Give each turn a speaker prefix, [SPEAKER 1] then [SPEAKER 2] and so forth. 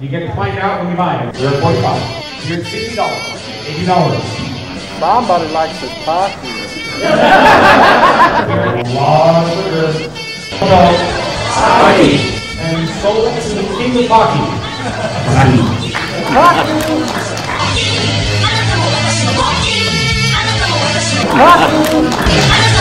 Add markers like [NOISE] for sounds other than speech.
[SPEAKER 1] You get to find out when you buy it. You're at 45. You're at $60. $80.
[SPEAKER 2] Somebody likes his Pocky.
[SPEAKER 1] A lot of sugar. Pocky. And sold to the king of Pocky.
[SPEAKER 3] Pocky! [LAUGHS]